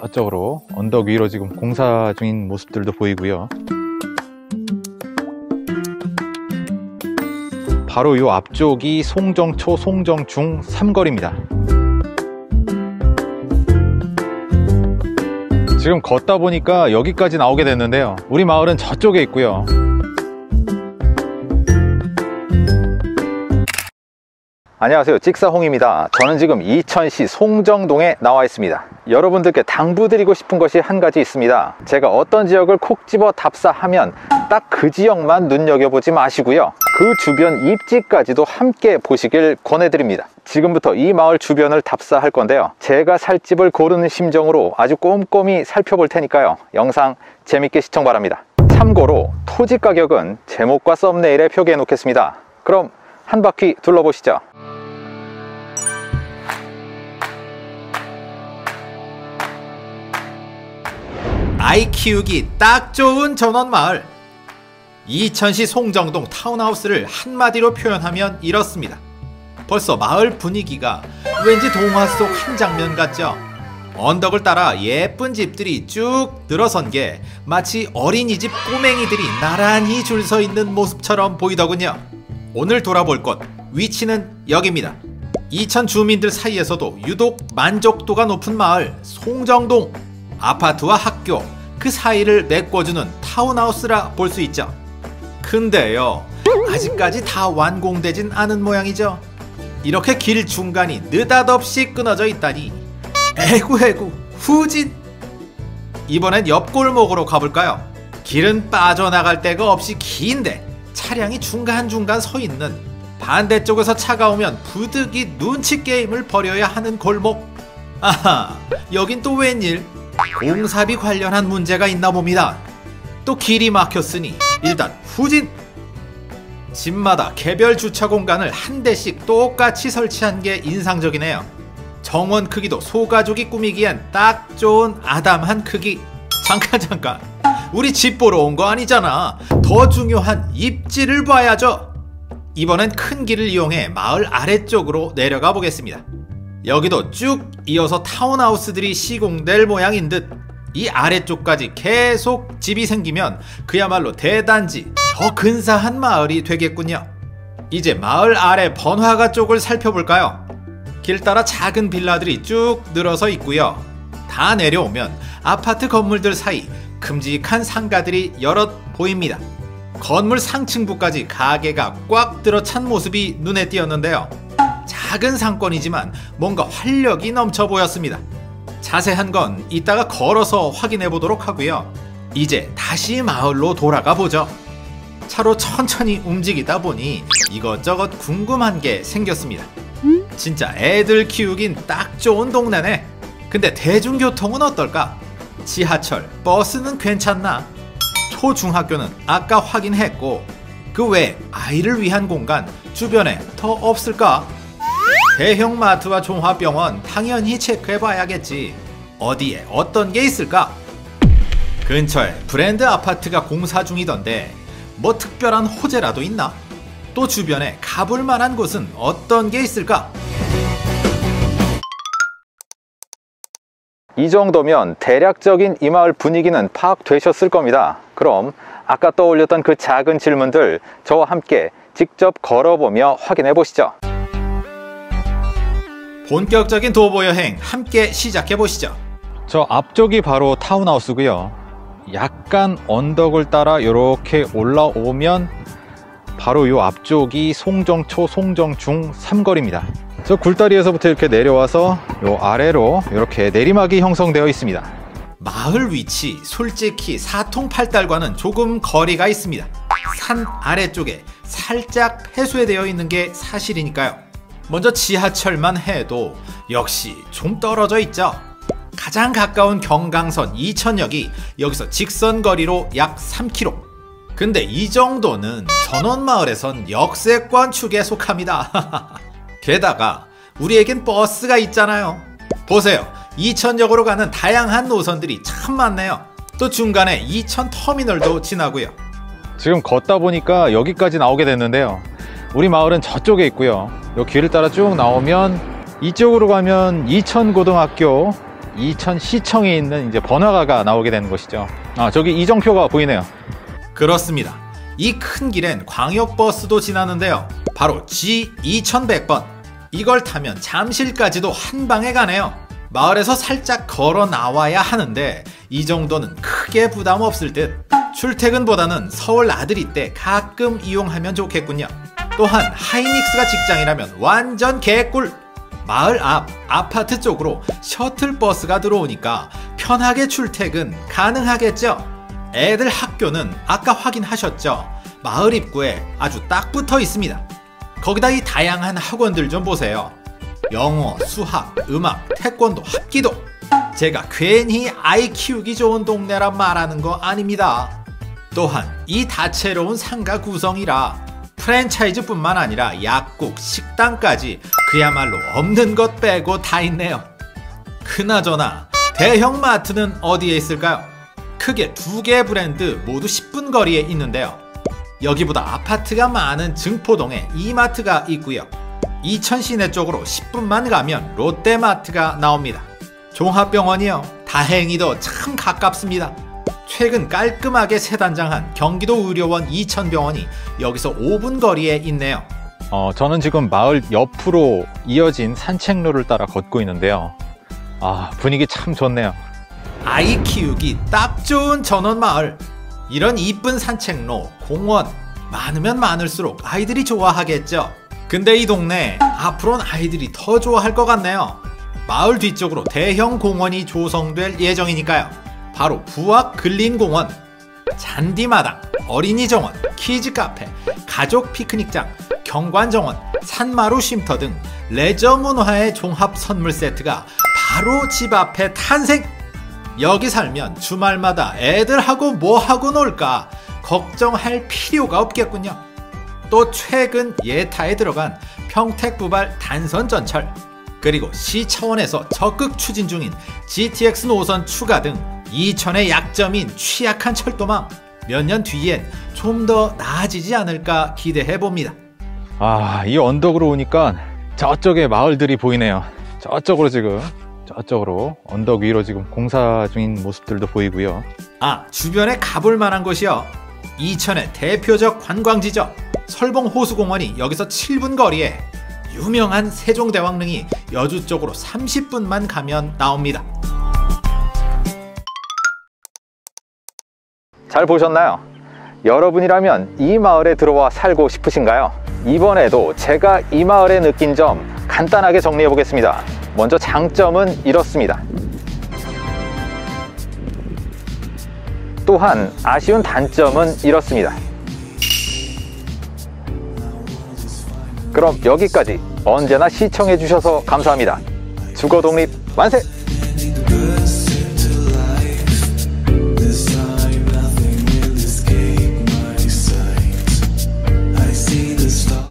저쪽으로 언덕 위로 지금 공사 중인 모습들도 보이고요. 바로 이 앞쪽이 송정초, 송정중 삼거리입니다. 지금 걷다 보니까 여기까지 나오게 됐는데요. 우리 마을은 저쪽에 있고요. 안녕하세요. 찍사홍입니다. 저는 지금 이천시 송정동에 나와 있습니다. 여러분들께 당부드리고 싶은 것이 한 가지 있습니다. 제가 어떤 지역을 콕 집어 답사하면 딱 그 지역만 눈여겨보지 마시고요. 그 주변 입지까지도 함께 보시길 권해드립니다. 지금부터 이 마을 주변을 답사할 건데요. 제가 살 집을 고르는 심정으로 아주 꼼꼼히 살펴볼 테니까요. 영상 재밌게 시청 바랍니다. 참고로 토지 가격은 제목과 썸네일에 표기해 놓겠습니다. 그럼 한 바퀴 둘러보시죠. 아이 키우기 딱 좋은 전원마을. 이천시 송정동 타운하우스를 한마디로 표현하면 이렇습니다. 벌써 마을 분위기가 왠지 동화 속 한 장면 같죠? 언덕을 따라 예쁜 집들이 쭉 늘어선 게 마치 어린이집 꼬맹이들이 나란히 줄 서 있는 모습처럼 보이더군요 오늘 돌아볼 곳 위치는 여기입니다 이천 주민들 사이에서도 유독 만족도가 높은 마을 송정동 아파트와 학교 그 사이를 메꿔주는 타운하우스라 볼 수 있죠. 근데요, 아직까지 다 완공되진 않은 모양이죠. 이렇게 길 중간이 느닷없이 끊어져 있다니. 에구에구, 후진! 이번엔 옆 골목으로 가볼까요? 길은 빠져나갈 데가 없이 긴데 차량이 중간중간 서 있는 반대쪽에서 차가 오면 부득이 눈치 게임을 벌여야 하는 골목. 아하, 여긴 또 웬일? 공사비 관련한 문제가 있나 봅니다. 또 길이 막혔으니 일단 후진! 집마다 개별 주차 공간을 한 대씩 똑같이 설치한 게 인상적이네요. 정원 크기도 소가족이 꾸미기엔 딱 좋은 아담한 크기. 잠깐 잠깐. 우리 집 보러 온 거 아니잖아. 더 중요한 입지를 봐야죠. 이번엔 큰 길을 이용해 마을 아래쪽으로 내려가 보겠습니다. 여기도 쭉 이어서 타운하우스들이 시공될 모양인 듯 이 아래쪽까지 계속 집이 생기면 그야말로 대단지 더 근사한 마을이 되겠군요. 이제 마을 아래 번화가 쪽을 살펴볼까요? 길 따라 작은 빌라들이 쭉 늘어서 있고요. 다 내려오면 아파트 건물들 사이 큼직한 상가들이 여럿 보입니다. 건물 상층부까지 가게가 꽉 들어찬 모습이 눈에 띄었는데요. 작은 상권이지만 뭔가 활력이 넘쳐 보였습니다. 자세한 건 이따가 걸어서 확인해 보도록 하고요. 이제 다시 마을로 돌아가 보죠. 차로 천천히 움직이다 보니 이것저것 궁금한 게 생겼습니다. 진짜 애들 키우긴 딱 좋은 동네네. 근데 대중교통은 어떨까? 지하철, 버스는 괜찮나? 초중학교는 아까 확인했고 그외 아이를 위한 공간 주변에 더 없을까? 대형 마트와 종합병원 당연히 체크해봐야겠지. 어디에 어떤 게 있을까? 근처에 브랜드 아파트가 공사 중이던데 뭐 특별한 호재라도 있나? 또 주변에 가볼 만한 곳은 어떤 게 있을까? 이 정도면 대략적인 이 마을 분위기는 파악되셨을 겁니다. 그럼 아까 떠올렸던 그 작은 질문들 저와 함께 직접 걸어보며 확인해 보시죠. 본격적인 도보 여행 함께 시작해 보시죠. 저 앞쪽이 바로 타운하우스고요. 약간 언덕을 따라 이렇게 올라오면 바로 이 앞쪽이 송정초, 송정중 삼거리입니다. 저 굴다리에서부터 이렇게 내려와서 요 아래로 이렇게 내리막이 형성되어 있습니다. 마을 위치 솔직히 사통팔달과는 조금 거리가 있습니다. 산 아래쪽에 살짝 폐쇄되어 있는 게 사실이니까요. 먼저 지하철만 해도 역시 좀 떨어져 있죠. 가장 가까운 경강선 이천역이 여기서 직선 거리로 약 3km. 근데 이 정도는 전원마을에선 역세권 축에 속합니다. 게다가 우리에겐 버스가 있잖아요. 보세요. 이천역으로 가는 다양한 노선들이 참 많네요. 또 중간에 이천 터미널도 지나고요. 지금 걷다 보니까 여기까지 나오게 됐는데요. 우리 마을은 저쪽에 있고요. 이 길을 따라 쭉 나오면 이쪽으로 가면 이천 고등학교 이천 시청에 있는 이제 번화가가 나오게 되는 것이죠. 아, 저기 이정표가 보이네요. 그렇습니다. 이 큰 길엔 광역버스도 지나는데요. 바로 G2100번. 이걸 타면 잠실까지도 한 방에 가네요. 마을에서 살짝 걸어 나와야 하는데 이 정도는 크게 부담 없을 듯. 출퇴근보다는 서울 아들이 때 가끔 이용하면 좋겠군요. 또한 하이닉스가 직장이라면 완전 개꿀. 마을 앞 아파트 쪽으로 셔틀버스가 들어오니까 편하게 출퇴근 가능하겠죠. 애들 학교는 아까 확인하셨죠? 마을 입구에 아주 딱 붙어 있습니다. 거기다 이 다양한 학원들 좀 보세요. 영어, 수학, 음악, 태권도, 합기도. 제가 괜히 아이 키우기 좋은 동네란 말하는 거 아닙니다. 또한 이 다채로운 상가 구성이라 프랜차이즈뿐만 아니라 약국, 식당까지 그야말로 없는 것 빼고 다 있네요. 그나저나 대형 마트는 어디에 있을까요? 크게 두 개의 브랜드 모두 10분 거리에 있는데요. 여기보다 아파트가 많은 증포동에 이마트가 있고요. 이천 시내 쪽으로 10분만 가면 롯데마트가 나옵니다. 종합병원이요. 다행히도 참 가깝습니다. 최근 깔끔하게 새단장한 경기도 의료원 이천병원이 여기서 5분 거리에 있네요. 어, 저는 지금 마을 옆으로 이어진 산책로를 따라 걷고 있는데요. 아, 분위기 참 좋네요. 아이 키우기 딱 좋은 전원 마을. 이런 이쁜 산책로, 공원 많으면 많을수록 아이들이 좋아하겠죠. 근데 이 동네 앞으로는 아이들이 더 좋아할 것 같네요. 마을 뒤쪽으로 대형 공원이 조성될 예정이니까요. 바로 부악 근린공원, 잔디마당, 어린이 정원, 키즈 카페, 가족 피크닉장, 경관정원, 산마루 쉼터 등 레저 문화의 종합 선물 세트가 바로 집 앞에 탄생! 여기 살면 주말마다 애들하고 뭐하고 놀까 걱정할 필요가 없겠군요. 또 최근 예타에 들어간 평택부발 단선 전철 그리고 시 차원에서 적극 추진 중인 GTX 노선 추가 등 이천의 약점인 취약한 철도망 몇 년 뒤엔 좀 더 나아지지 않을까 기대해 봅니다. 아, 이 언덕으로 오니까 저쪽에 마을들이 보이네요. 저쪽으로 지금, 저쪽으로 언덕 위로 지금 공사 중인 모습들도 보이고요. 아, 주변에 가볼 만한 곳이요. 이천의 대표적 관광지죠. 설봉 호수공원이 여기서 7분 거리에 유명한 세종대왕릉이 여주 쪽으로 30분만 가면 나옵니다. 잘 보셨나요? 여러분이라면 이 마을에 들어와 살고 싶으신가요? 이번에도 제가 이 마을에 느낀 점 간단하게 정리해 보겠습니다. 먼저 장점은 이렇습니다. 또한 아쉬운 단점은 이렇습니다. 그럼 여기까지 언제나 시청해 주셔서 감사합니다. 주거 독립 만세!